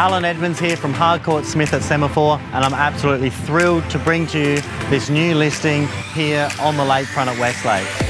Allan Edmonds here from Harcourts Smith at Semaphore, and I'm absolutely thrilled to bring to you this new listing here on the lakefront at West Lakes.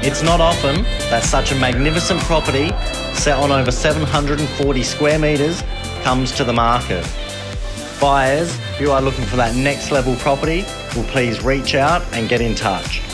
It's not often that such a magnificent property set on over 740 square metres comes to the market. Buyers who are looking for that next level property will please reach out and get in touch.